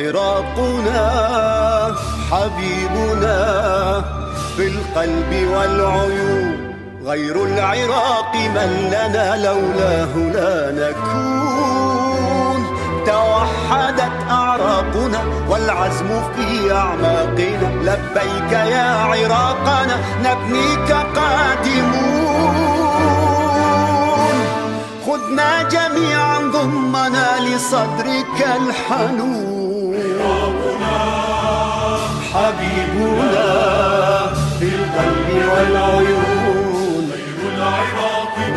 عراقنا حبيبنا في القلب والعيون. غير العراق من لنا لولاه لا نكون. توحدت أعراقنا والعزم في أعماقنا. لبيك يا عراقنا نبنيك قادمون. خذنا جميعا ضمنا لصدرك الحنون. حبيبنا في القلب والعيون.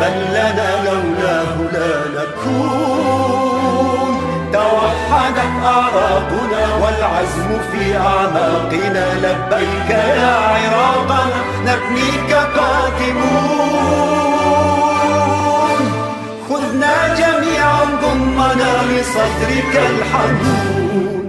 من لنا لولاه لا نكون. توحدت أعراقنا والعزم في أعماقنا. لبيك يا عراقنا نبنيك قادمون. خذنا جميعا ضمنا لصدرك الحنون.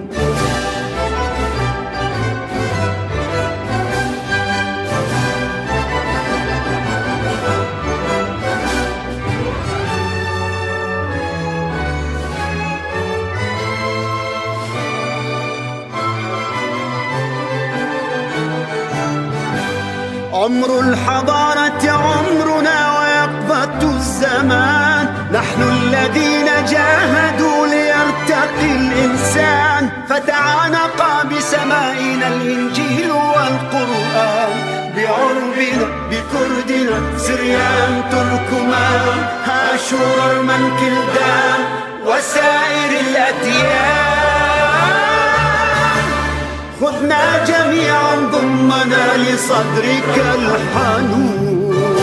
عمر الحضارة عمرنا ويقظة الزمان. نحن الذين جاهدوا ليرتقي الإنسان. فتعانقا بسمائنا الإنجيل والقرآن. بعربنا بكردنا سريان تركمان. هاشور من كلدان وسائر الأديان. خذنا جميعا لصدرك الحنون.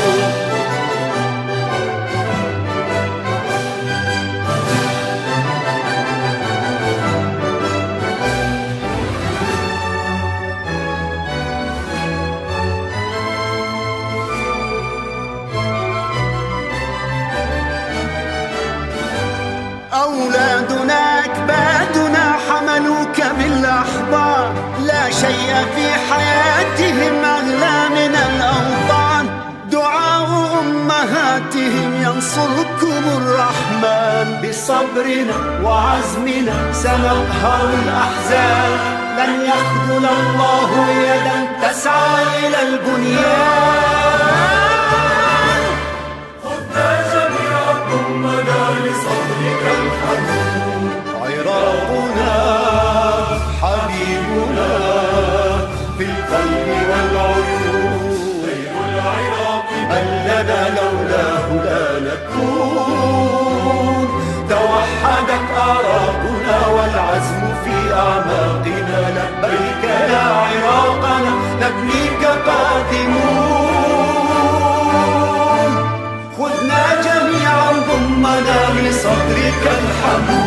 أولادنا أكبادنا حملوك بالأحضان لا شيء في حياتهم أغلى من الأوطان. دعاء أمهاتهم ينصركم الرحمن. بصبرنا وعزمنا سنقهر الأحزان. لن يخذل الله يدا تسعى إلى البنيان. عراقنا حبيبنا. لنا لولاه لا نكون. توحدت أعراقنا والعزم في أعماقنا. لبيك يا عراقنا نبنيك قادمون. خذنا جميعا ضمنا لصدرك الحنون